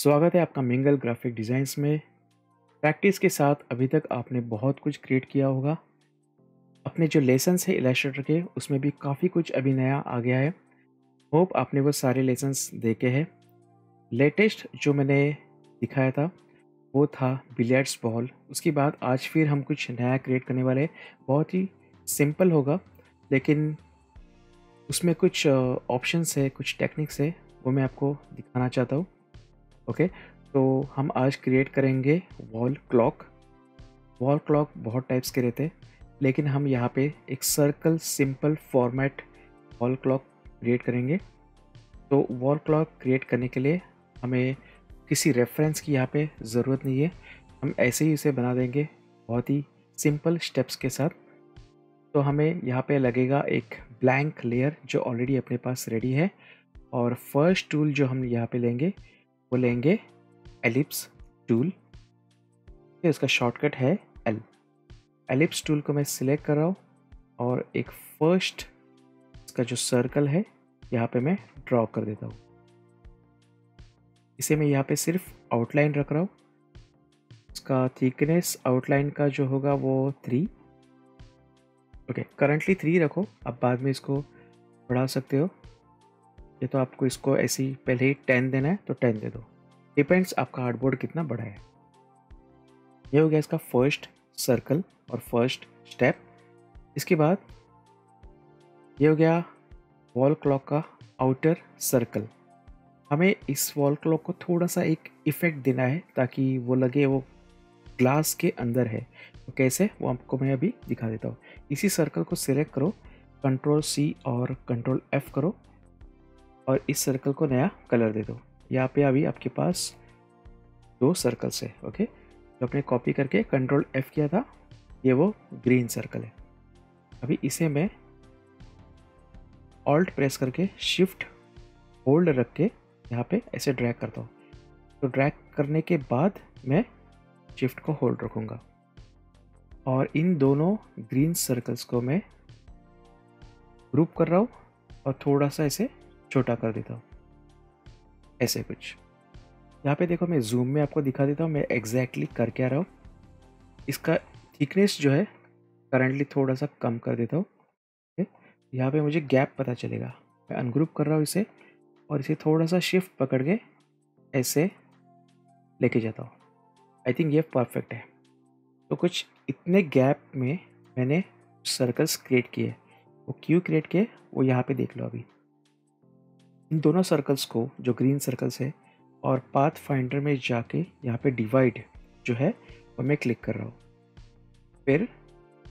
स्वागत है आपका मिंगल ग्राफिक डिज़ाइंस में। प्रैक्टिस के साथ अभी तक आपने बहुत कुछ क्रिएट किया होगा। अपने जो लेसन्स है इलास्ट्रेटर के, उसमें भी काफ़ी कुछ अभी नया आ गया है। होप आपने वो सारे लेसन्स देखे हैं। लेटेस्ट जो मैंने दिखाया था, वो था बिलियर्ड्स बॉल उसके बाद आज फिर हम कुछ नया क्रिएट करने वाले बहुत ही सिंपल होगा, लेकिन उसमें कुछ ऑप्शंस है, कुछ टेक्निक्स है, वो मैं आपको दिखाना चाहता हूँ। ओके तो हम आज क्रिएट करेंगे वॉल क्लॉक वॉल क्लॉक बहुत टाइप्स के रहते हैं, लेकिन हम यहाँ पे एक circle simple format wall clock create करेंगे। तो वॉल क्लॉक क्रिएट करने के लिए हमें किसी रेफरेंस की यहाँ पे ज़रूरत नहीं है। हम ऐसे ही इसे बना देंगे बहुत ही सिंपल स्टेप्स के साथ। तो हमें यहाँ पे लगेगा एक ब्लैंक लेयर जो ऑलरेडी अपने पास रेडी है। और फ़र्स्ट टूल जो हम यहाँ पे लेंगे वो लेंगे एलिप्स टूल इसका शॉर्टकट है एल एलिप्स टूल को मैं सिलेक्ट कर रहा हूँ और एक फ़र्स्ट इसका जो सर्कल है, यहाँ पे मैं ड्रॉ कर देता हूँ। इसे मैं यहाँ पे सिर्फ़ आउटलाइन रख रहा हूँ। इसका थिकनेस आउटलाइन का जो होगा वो थ्री ओके करंटली थ्री रखो, अब बाद में इसको बढ़ा सकते हो। ये तो आपको इसको ऐसी पहले ही टेन देना है तो टेन दे दो। डिपेंड्स आपका हार्डबोर्ड कितना बड़ा है। ये हो गया इसका फ़र्स्ट सर्कल और फ़र्स्ट स्टेप इसके बाद ये हो गया वॉल क्लॉक का आउटर सर्कल हमें इस वॉल क्लॉक को थोड़ा सा एक इफ़ेक्ट देना है, ताकि वो लगे वो ग्लास के अंदर है। तो कैसे? वो आपको मैं अभी दिखा देता हूँ। इसी सर्कल को सिलेक्ट करो कंट्रोल सी और कंट्रोल एफ़ करो। और इस सर्कल को नया कलर दे दो। यहाँ पे अभी आपके पास दो सर्कल्स है ओके जो आपने कॉपी करके कंट्रोल एफ़ किया था, ये वो ग्रीन सर्कल है। अभी इसे मैं ऑल्ट प्रेस करके शिफ्ट होल्ड रख के यहाँ पे ऐसे ड्रैग करता हूँ। तो ड्रैग करने के बाद मैं शिफ्ट को होल्ड रखूँगा। और इन दोनों ग्रीन सर्कल्स को मैं ग्रुप कर रहा हूँ और थोड़ा सा इसे छोटा कर देता हूँ। ऐसे कुछ। यहाँ पे देखो, मैं जूम में आपको दिखा देता हूँ, मैं एग्जैक्टली exactly कर क्या रहा हूँ। इसका थिकनेस जो है करंटली थोड़ा सा कम कर देता हूँ। यहाँ पे मुझे गैप पता चलेगा। मैं अनग्रुप कर रहा हूँ इसे और इसे थोड़ा सा शिफ्ट पकड़ के ऐसे लेके जाता हूँ। आई थिंक ये परफेक्ट है। तो कुछ इतने गैप में मैंने सर्कल्स क्रिएट किए वो क्यों क्रिएट किए? वो यहाँ पे देख लो अभी। इन दोनों सर्कल्स को, जो ग्रीन सर्कल्स है, और पाथ फाइंडर में जाके यहाँ पे डिवाइड जो है, वो मैं क्लिक कर रहा हूँ। फिर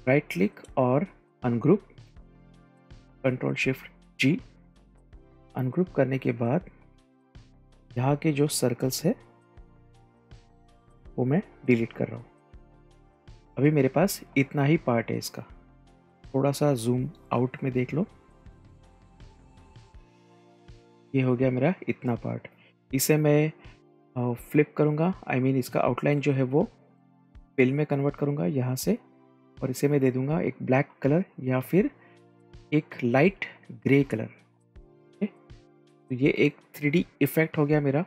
राइट क्लिक और ungroup control shift G ungroup करने के बाद यहाँ के जो सर्कल्स है, वो मैं डिलीट कर रहा हूँ। अभी मेरे पास इतना ही पार्ट है इसका। थोड़ा सा जूम आउट में देख लो। ये हो गया मेरा इतना पार्ट इसे मैं फ्लिप करूँगा. आई मीन इसका आउटलाइन जो है वो फिल में कन्वर्ट करूँगा यहाँ से और इसे मैं दे दूँगा एक ब्लैक कलर या फिर एक लाइट ग्रे कलर तो ये एक थ्री इफ़ेक्ट हो गया मेरा.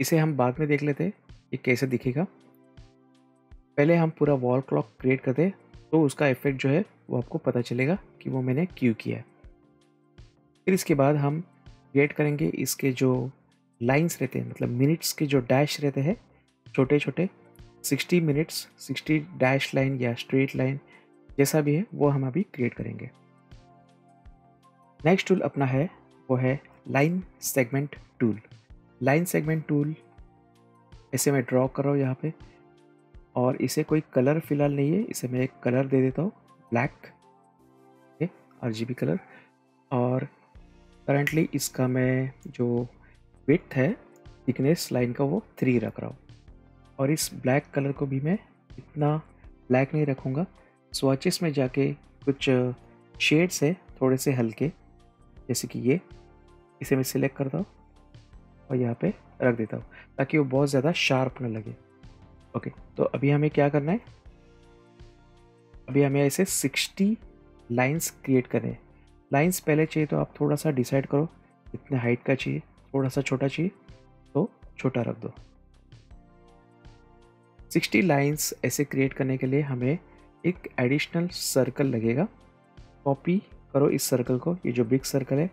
इसे हम बाद में देख लेते ये कैसे दिखेगा. पहले हम पूरा वॉल क्लॉक क्रिएट करते तो उसका इफ़ेक्ट जो है वो आपको पता चलेगा कि वो मैंने क्यों किया है. फिर इसके बाद हम क्रिएट करेंगे, इसके जो लाइंस रहते हैं मतलब मिनट्स के जो डैश रहते हैं छोटे छोटे 60 मिनट्स 60 डैश लाइन या स्ट्रेट लाइन जैसा भी है, वो हम अभी क्रिएट करेंगे। नेक्स्ट टूल अपना है, वो है line segment tool line segment tool ऐसे मैं ड्रॉ कर रहा हूँ यहाँ पे, और इसे कोई कलर फ़िलहाल नहीं है, इसे मैं एक कलर दे देता हूँ ब्लैक आर कलर और करंटली इसका मैं जो विथ है थिकनेस लाइन का वो थ्री रख रहा हूँ। और इस ब्लैक कलर को भी मैं इतना ब्लैक नहीं रखूँगा। स्वाचेस में जाके कुछ शेड्स है, थोड़े से हल्के। जैसे कि ये, इसे मैं सिलेक्ट करता हूँ और यहाँ पे रख देता हूँ, ताकि वो बहुत ज़्यादा शार्प ना लगे। ओके तो अभी हमें क्या करना है? अभी हमें ऐसे 60 लाइंस क्रिएट करने हैं। लाइंस पहले चाहिए तो आप थोड़ा सा डिसाइड करो कितने हाइट का चाहिए, थोड़ा सा छोटा चाहिए तो छोटा रख दो। सिक्सटी लाइन्स ऐसे क्रिएट करने के लिए हमें एक एडिशनल सर्कल लगेगा। कॉपी करो इस सर्कल को, ये जो बिग सर्कल है,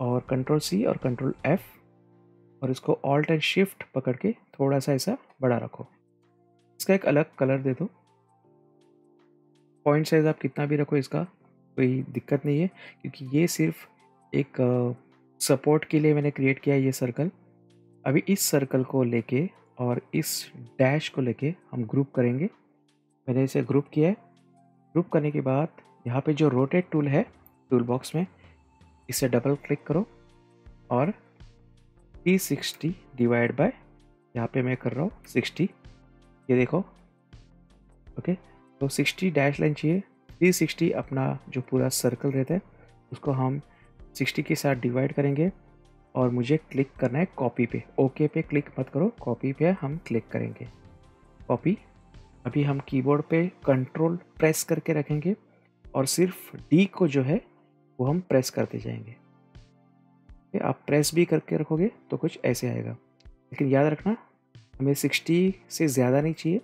और कंट्रोल सी और कंट्रोल एफ़, और इसको ऑल्ट एंड शिफ्ट पकड़ के थोड़ा सा ऐसा बड़ा रखो। इसका एक अलग कलर दे दो। पॉइंट साइज़ आप कितना भी रखो इसका कोई दिक्कत नहीं है, क्योंकि ये सिर्फ़ एक सपोर्ट के लिए मैंने क्रिएट किया है ये सर्कल अभी इस सर्कल को लेके और इस डैश को लेके हम ग्रुप करेंगे। मैंने इसे ग्रुप किया है। ग्रुप करने के बाद यहाँ पे जो रोटेट टूल है टूल बॉक्स में, इसे डबल क्लिक करो और 360 डिवाइड बाय यहाँ पे मैं कर रहा हूँ 60 ये देखो ओके तो 60 डैश लाइन चाहिए। 360 अपना जो पूरा सर्कल रहता है, उसको हम 60 के साथ डिवाइड करेंगे और मुझे क्लिक करना है कॉपी पे। ओके पे क्लिक मत करो कॉपी पे हम क्लिक करेंगे। कॉपी अभी हम कीबोर्ड पे कंट्रोल प्रेस करके रखेंगे और सिर्फ़ डी को जो है, वो हम प्रेस करते जाएँगे। आप प्रेस भी करके रखोगे तो कुछ ऐसे आएगा। लेकिन याद रखना, हमें 60 से ज़्यादा नहीं चाहिए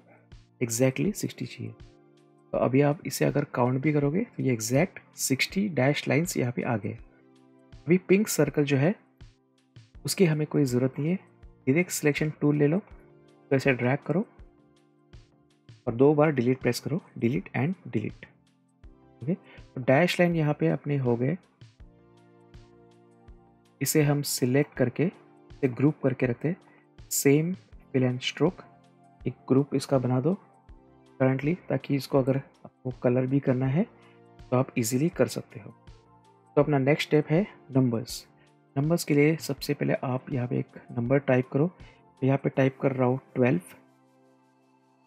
एग्जैक्टली exactly 60 चाहिए। तो अभी आप इसे अगर काउंट भी करोगे तो ये एग्जैक्ट 60 डैश लाइन्स यहाँ पे आ गए। अभी पिंक सर्कल जो है, उसकी हमें कोई ज़रूरत नहीं है। डायरेक्ट सिलेक्शन टूल ले लो तो ऐसे ड्रैग करो और दो बार डिलीट प्रेस करो। डिलीट एंड डिलीट ओके तो डैश लाइन यहाँ पे अपने हो गए। इसे हम सिलेक्ट करके, इसे ग्रुप करके रखते सेम फिल एंड स्ट्रोक एक ग्रुप इसका बना दो। करंटली ताकि इसको अगर आपको कलर भी करना है तो आप इजीली कर सकते हो। तो अपना नेक्स्ट स्टेप है नंबर्स नंबर्स के लिए सबसे पहले आप यहाँ पे एक नंबर टाइप करो। तो यहाँ पे टाइप कर रहा हूँ ट्वेल्व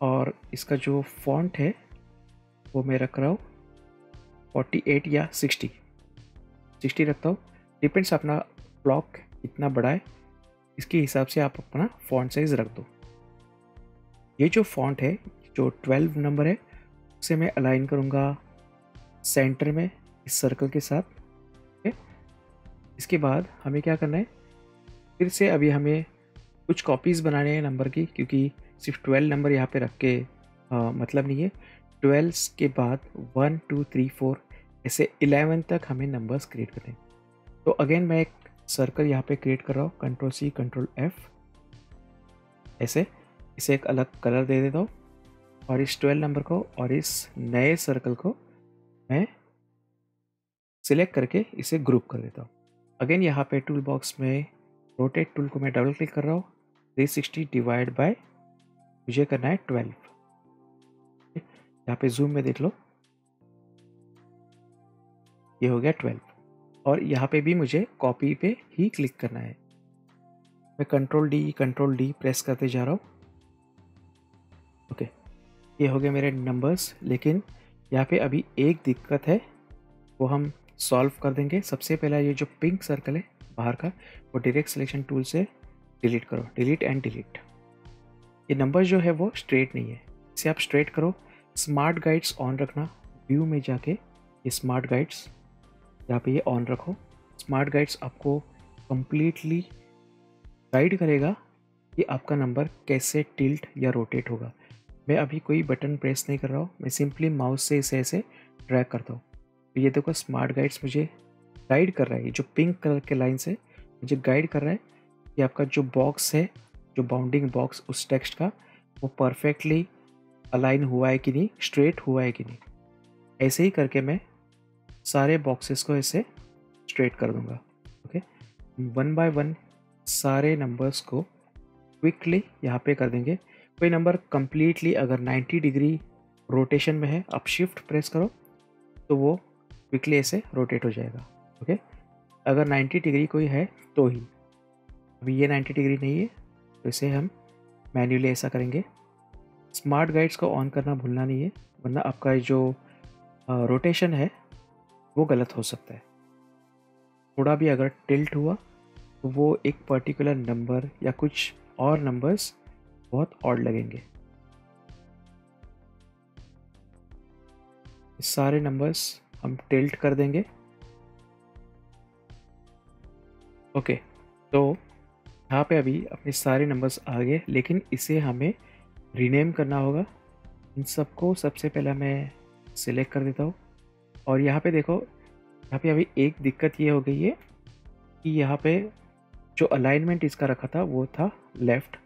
और इसका जो फॉन्ट है, वो मैं रख रहा हूँ फोर्टी एट या सिक्सटी सिक्सटी रखता हूँ। डिपेंड्स अपना ब्लॉक इतना बड़ा है, इसके हिसाब से आप अपना फॉन्ट साइज़ रख दो। ये जो फॉन्ट है जो ट्वेल्व नंबर है उसे मैं अलाइन करूँगा सेंटर में इस सर्कल के साथ इसके बाद हमें क्या करना है? फिर से अभी हमें कुछ कॉपीज़ बनाने हैं नंबर की क्योंकि सिर्फ़ ट्वेल्व नंबर यहाँ पे रख के आ, मतलब नहीं है। ट्वेल्व के बाद वन टू थ्री फोर ऐसे इलेवन तक हमें नंबर्स क्रिएट करने हैं। तो अगेन मैं एक सर्कल यहाँ पे क्रिएट कर रहा हूँ कंट्रोल सी कंट्रोल एफ़ ऐसे। इसे एक अलग कलर दे देता हूँ। और इस ट्वेल्व नंबर को और इस नए सर्कल को मैं सिलेक्ट करके इसे ग्रुप कर देता हूँ। अगेन यहाँ पे टूल बॉक्स में रोटेट टूल को मैं डबल क्लिक कर रहा हूँ। थ्री सिक्सटी डिवाइड बाय मुझे करना है ट्वेल्व यहाँ पे जूम में देख लो। ये हो गया ट्वेल्व और यहाँ पे भी मुझे कॉपी पे ही क्लिक करना है। मैं control D control D press करते जा रहा हूँ। ये हो गए मेरे नंबर्स लेकिन यहाँ पे अभी एक दिक्कत है, वो हम सॉल्व कर देंगे। सबसे पहला ये जो पिंक सर्कल है, बाहर का, वो डायरेक्ट सिलेक्शन टूल से डिलीट करो। डिलीट एंड डिलीट ये नंबर जो है वो स्ट्रेट नहीं है। इसे आप स्ट्रेट करो। स्मार्ट गाइड्स ऑन रखना। व्यू में जाके ये स्मार्ट गाइड्स यहाँ पे ये ऑन रखो। स्मार्ट गाइड्स आपको कम्प्लीटली गाइड करेगा कि आपका नंबर कैसे टिल्ट या रोटेट होगा। मैं अभी कोई बटन प्रेस नहीं कर रहा हूँ। मैं सिंपली माउस से इसे ऐसे ड्रैग करता हूँ। तो ये देखो, स्मार्ट गाइड्स मुझे गाइड कर रहा है। जो पिंक कलर के लाइन से मुझे गाइड कर रहा है कि आपका जो बॉक्स है, जो बाउंडिंग बॉक्स उस टेक्स्ट का, वो परफेक्टली अलाइन हुआ है कि नहीं, स्ट्रेट हुआ है कि नहीं। ऐसे ही करके मैं सारे बॉक्सेस को ऐसे स्ट्रेट कर दूँगा, ओके? वन बाय वन सारे नंबर्स को क्विकली यहाँ पे कर देंगे। कोई नंबर कम्प्लीटली अगर 90 डिग्री रोटेशन में है, आप शिफ्ट प्रेस करो तो वो क्विकली ऐसे रोटेट हो जाएगा ओके अगर 90 डिग्री कोई है तो ही। अभी ये 90 डिग्री नहीं है तो इसे हम मैन्युअली ऐसा करेंगे। स्मार्ट गाइड्स को ऑन करना भूलना नहीं है, वरना आपका जो रोटेशन है, वो गलत हो सकता है। थोड़ा भी अगर टिल्ट हुआ तो वो एक पर्टिकुलर नंबर या कुछ और नंबर्स बहुत ऑड लगेंगे। सारे नंबर्स हम टिल्ट कर देंगे। ओके तो यहाँ पे अभी अपने सारे नंबर्स आ गए, लेकिन इसे हमें रीनेम करना होगा। इन सबको सबसे पहले मैं सिलेक्ट कर देता हूँ। और यहाँ पे देखो, यहाँ पे अभी एक दिक्कत ये हो गई है कि यहाँ पे जो अलाइनमेंट इसका रखा था, वो था लेफ़्ट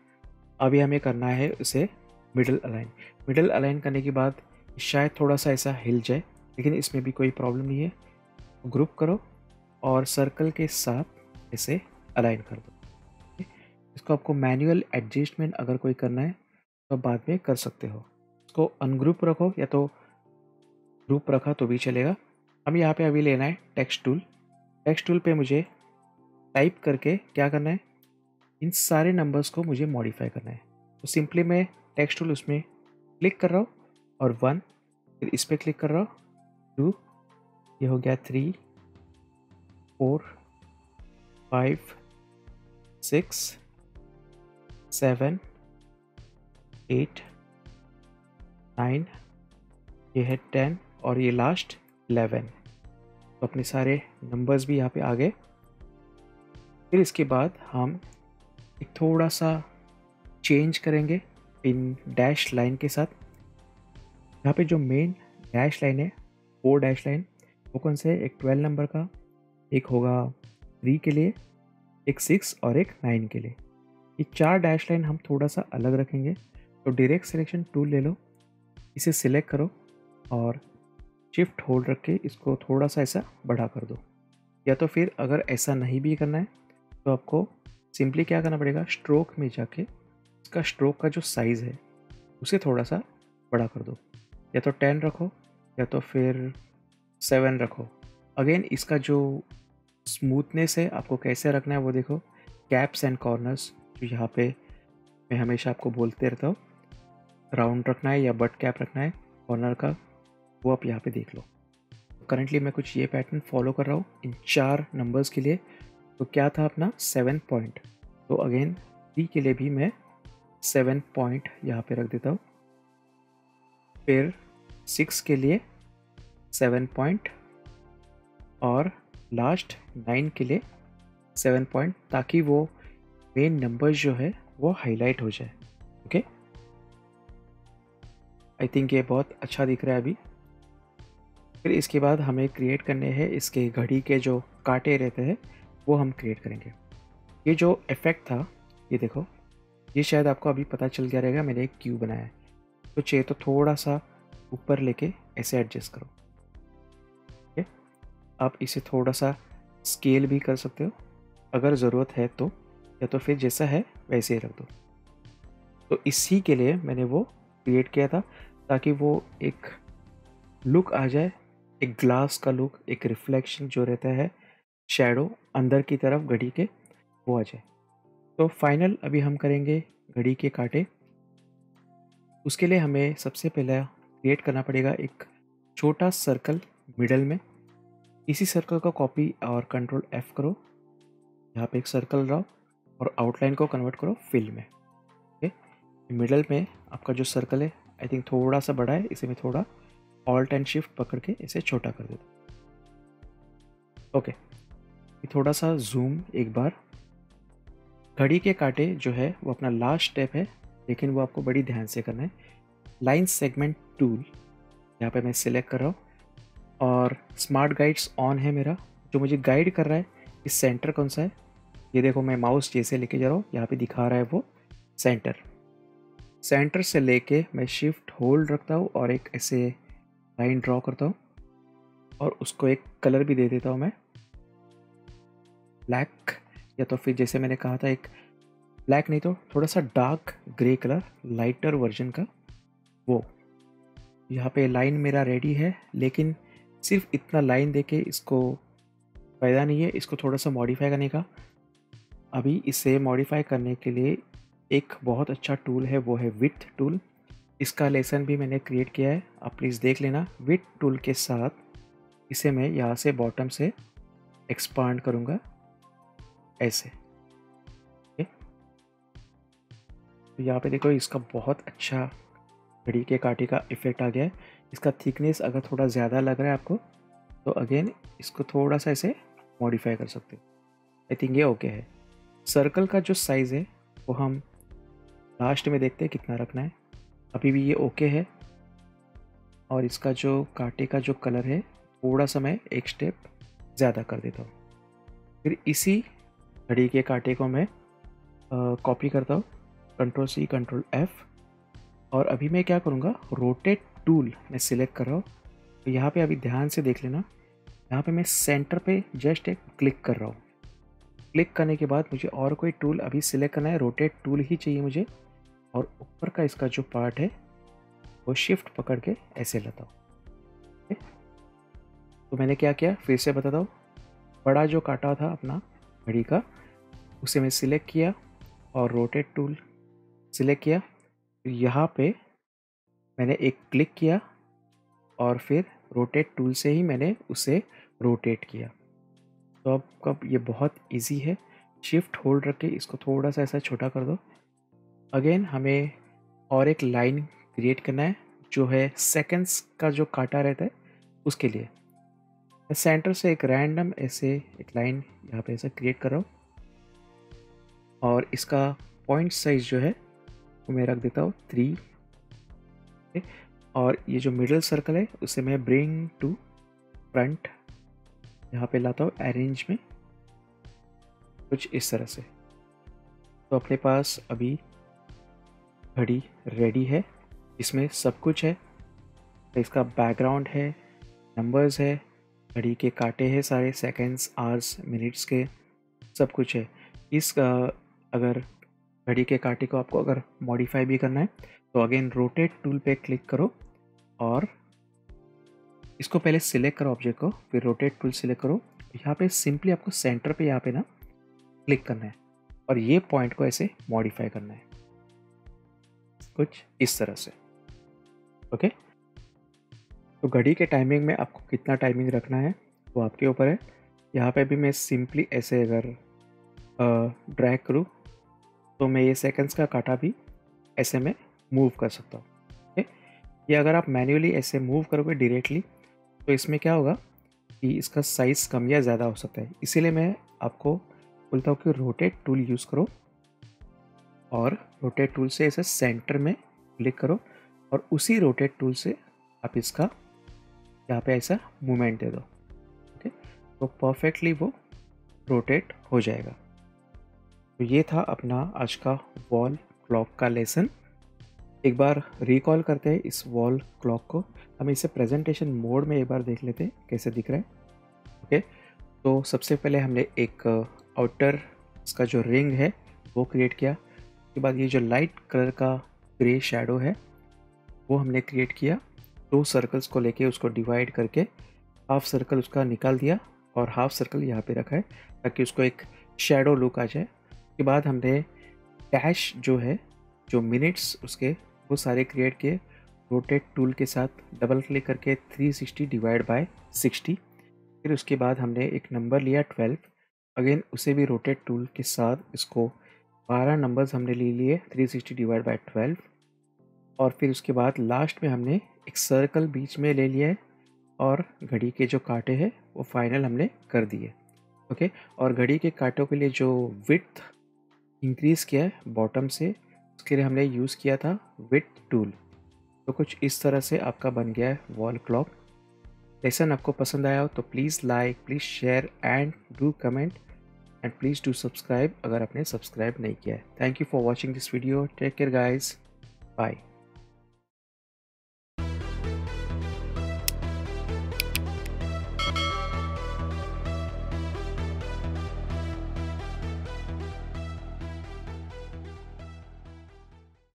अभी हमें करना है उसे मिडल अलाइन मिडल अलाइन करने के बाद शायद थोड़ा सा ऐसा हिल जाए, लेकिन इसमें भी कोई प्रॉब्लम नहीं है। ग्रुप करो और सर्कल के साथ इसे अलाइन कर दो। इसको आपको मैनुअल एडजस्टमेंट अगर कोई करना है तो बाद में कर सकते हो। इसको अनग्रुप रखो या तो ग्रुप रखा तो भी चलेगा। हमें यहाँ पे अभी लेना है टेक्स्ट टूल टेक्स्ट टूल पे मुझे टाइप करके क्या करना है? इन सारे नंबर्स को मुझे मॉडिफाई करना है। तो सिंपली मैं टेक्स्ट टूल उसमें क्लिक कर रहा हूँ और वन फिर इस पर क्लिक कर रहा हूँ टू ये हो गया three four five six seven eight nine ये है टेन और ये लास्ट इलेवन तो अपने सारे नंबर्स भी यहाँ पे आ गए। फिर इसके बाद हम एक थोड़ा सा चेंज करेंगे इन डैश लाइन के साथ। यहाँ पे जो मेन डैश लाइन है फोर डैश लाइन वो कौन से एक ट्वेल्व नंबर का, एक होगा थ्री के लिए, एक सिक्स और एक नाइन के लिए। ये चार डैश लाइन हम थोड़ा सा अलग रखेंगे। तो डायरेक्ट सिलेक्शन टूल ले लो, इसे सिलेक्ट करो और शिफ्ट होल्ड रख के इसको थोड़ा सा ऐसा बढ़ा कर दो। या तो फिर अगर ऐसा नहीं भी करना है तो आपको सिंपली क्या करना पड़ेगा? स्ट्रोक में जाके इसका स्ट्रोक का जो साइज़ है, उसे थोड़ा सा बड़ा कर दो। या तो टेन रखो, या तो फिर सेवन रखो। अगेन, इसका जो स्मूथनेस है, आपको कैसे रखना है वो देखो। कैप्स एंड कॉर्नर्स, जो यहाँ पे मैं हमेशा आपको बोलते रहता हूँ। राउंड रखना है या बट कैप रखना है, कॉर्नर का, वो आप यहाँ पे देख लो। करंटली मैं कुछ ये पैटर्न फॉलो कर रहा हूँ। इन चार नंबर्स के लिए तो क्या था अपना? सेवन पॉइंट तो अगेन थ्री के लिए भी मैं सेवन पॉइंट यहाँ पे रख देता हूँ। फिर सिक्स के लिए सेवन पॉइंट और लास्ट नाइन के लिए सेवन पॉइंट ताकि वो मेन नंबर जो है, वो हाईलाइट हो जाए। ओके आई थिंक ये बहुत अच्छा दिख रहा है अभी। फिर इसके बाद हमें क्रिएट करने हैं इसके घड़ी के जो कांटे रहते हैं वो हम क्रिएट करेंगे। ये जो इफ़ेक्ट था, ये देखो, ये शायद आपको अभी पता चल गया रहेगा, मैंने एक क्यू बनाया है। तो चाहिए तो थोड़ा सा ऊपर लेके ऐसे एडजस्ट करो। ठीक है? आप इसे थोड़ा सा स्केल भी कर सकते हो। अगर ज़रूरत है तो या तो फिर जैसा है, वैसे ही रख दो। तो इसी के लिए मैंने वो क्रिएट किया था, ताकि वो एक लुक आ जाए, एक ग्लास का लुक एक रिफ्लेक्शन जो रहता है शेडो अंदर की तरफ़ घड़ी के वो आ जाए तो फाइनल अभी हम करेंगे घड़ी के कांटे। उसके लिए हमें सबसे पहले क्रिएट करना पड़ेगा एक छोटा सर्कल मिडल में। इसी सर्कल का कॉपी और कंट्रोल एफ़ करो। यहाँ पे एक सर्कल रहो और आउटलाइन को कन्वर्ट करो फिल में। ओके मिडल में आपका जो सर्कल है आई थिंक थोड़ा सा बड़ा है, इसे मैं थोड़ा ऑल्ट एंड शिफ्ट पकड़ के इसे छोटा कर देता ओके थोड़ा सा जूम एक बार। घड़ी के कांटे जो है, वो अपना लास्ट स्टेप है, लेकिन वो आपको बड़ी ध्यान से करना है। लाइन सेगमेंट टूल यहाँ पे मैं सिलेक्ट कर रहा हूँ। और स्मार्ट गाइड्स ऑन है मेरा, जो मुझे गाइड कर रहा है इस सेंटर कौन सा है। ये देखो मैं माउस जैसे लेके जा रहा हूँ, यहाँ पे दिखा रहा है वो सेंटर सेंटर से लेके मैं शिफ्ट होल्ड रखता हूँ और एक ऐसे लाइन ड्रॉ करता हूँ। और उसको एक कलर भी दे देता हूँ मैं। ब्लैक, या तो फिर जैसे मैंने कहा था एक ब्लैक नहीं तो थोड़ा सा dark grey colour, lighter version का, वो। यहाँ पे लाइन मेरा रेडी है, लेकिन सिर्फ़ इतना लाइन देके इसको फ़ायदा नहीं है, इसको थोड़ा सा मॉडिफाई करने का। अभी इसे मॉडिफाई करने के लिए एक बहुत अच्छा टूल है, वो है विथ टूल इसका लेसन भी मैंने क्रिएट किया है, आप प्लीज़ देख लेना। विथ टूल के साथ इसे मैं यहाँ से बॉटम से एक्सपांड करूँगा। ऐसे। तो यहाँ पे देखो इसका बहुत अच्छा घड़ी के काटे का इफ़ेक्ट आ गया है। इसका थिकनेस अगर थोड़ा ज़्यादा लग रहा है आपको तो अगेन इसको थोड़ा सा ऐसे मॉडिफाई कर सकते हो। आई थिंक ये ओके है। सर्कल का जो साइज़ है, वो हम लास्ट में देखते हैं कितना रखना है। अभी भी ये ओके है। और इसका जो कांटे का जो कलर है, थोड़ा सा मैं एक स्टेप ज़्यादा कर देता हूँ। फिर इसी घड़ी के कांटे को मैं कॉपी करता हूँ। कंट्रोल सी कंट्रोल एफ़ और अभी मैं क्या करूँगा? रोटेट टूल मैं सिलेक्ट कर रहा हूँ। तो यहाँ पे अभी ध्यान से देख लेना। यहाँ पे मैं सेंटर पे जस्ट एक क्लिक कर रहा हूँ। क्लिक करने के बाद मुझे और कोई टूल अभी सिलेक्ट करना है। रोटेट टूल ही चाहिए मुझे। और ऊपर का इसका जो पार्ट है, वो शिफ्ट पकड़ के ऐसे लेता हूँ? तो मैंने क्या किया? फिर से बताता हूँ। बड़ा जो काटा था अपना घड़ी का, उसे मैं सिलेक्ट किया और रोटेट टूल सिलेक्ट किया। यहाँ पे मैंने एक क्लिक किया और फिर रोटेट टूल से ही मैंने उसे रोटेट किया। तो अब, कब ये बहुत इजी है। शिफ्ट होल्ड रख के इसको थोड़ा सा ऐसा छोटा कर दो। अगेन हमें और एक लाइन क्रिएट करना है, जो है सेकंड्स का जो काटा रहता है, उसके लिए। मैं सेंटर से एक रैंडम ऐसे एक लाइन यहाँ पे ऐसा क्रिएट कर। रहा हूँ और इसका पॉइंट साइज़ जो है, वो मैं रख देता हूँ थ्री और ये जो मिडल सर्कल है, उसे मैं ब्रिंग टू फ्रंट यहाँ पे लाता हूँ अरेंज में। कुछ इस तरह से। तो अपने पास अभी घड़ी रेडी है। इसमें सब कुछ है। तो इसका बैकग्राउंड है नंबर्स है। घड़ी के कांटे हैं सारे सेकेंड्स आवर्स मिनट्स के, सब कुछ है। इस अगर घड़ी के कांटे को आपको अगर मॉडिफाई भी करना है तो अगेन रोटेट टूल पे क्लिक करो और इसको पहले सिलेक्ट करो ऑब्जेक्ट को, फिर रोटेट टूल सिलेक्ट करो। यहाँ पे सिंपली आपको सेंटर पे यहाँ पे ना क्लिक करना है और ये पॉइंट को ऐसे मॉडिफाई करना है। कुछ इस तरह से। ओके तो घड़ी के टाइमिंग में आपको कितना टाइमिंग रखना है, वो आपके ऊपर है। यहाँ पे भी मैं सिंपली ऐसे अगर ड्रैग करूँ तो मैं ये सेकंड्स का काटा भी ऐसे में मूव कर सकता हूँ ओके ये अगर आप मैन्युअली ऐसे मूव करोगे डायरेक्टली तो इसमें क्या होगा कि इसका साइज़ कम या ज़्यादा हो सकता है। इसीलिए मैं आपको बोलता हूँ कि रोटेट टूल यूज़ करो और रोटेट टूल से ऐसे सेंटर में क्लिक करो और उसी रोटेट टूल से आप इसका यहाँ पे ऐसा मूवमेंट दे दो ओके तो परफेक्टली वो रोटेट हो जाएगा। तो ये था अपना आज का वॉल क्लॉक का लेसन एक बार रिकॉल करते हैं इस वॉल क्लॉक को। हम इसे प्रेजेंटेशन मोड में एक बार देख लेते हैं कैसे दिख रहा है ओके तो सबसे पहले हमने एक आउटर इसका जो रिंग है, वो क्रिएट किया। उसके बाद ये जो लाइट कलर का ग्रे शेडो है, वो हमने क्रिएट किया। दो सर्कल्स को लेके उसको डिवाइड करके हाफ़ सर्कल उसका निकाल दिया और हाफ़ सर्कल यहाँ पे रखा है, ताकि उसको एक शेडो लुक आ जाए। उसके बाद हमने डैश जो है, जो मिनट्स उसके, वो सारे क्रिएट किए। रोटेट टूल के साथ डबल क्लिक करके 360 डिवाइड बाय 60 फिर उसके बाद हमने एक नंबर लिया 12 अगेन उसे भी रोटेट टूल के साथ इसको 12 नंबर्स हमने ले लिए 360 डिवाइड बाय 12 और फिर उसके बाद लास्ट में हमने एक सर्कल बीच में ले लिया है और घड़ी के जो कांटे हैं, वो फाइनल हमने कर दिए। ओके और घड़ी के कांटों के लिए जो विथ इंक्रीज़ किया है बॉटम से, उसके लिए हमने यूज़ किया था विथ टूल तो कुछ इस तरह से आपका बन गया है वॉल क्लॉक लेसन आपको पसंद आया हो तो please like please share and do comment and please do subscribe अगर आपने सब्सक्राइब नहीं किया है। Thank you for watching this video take care guys bye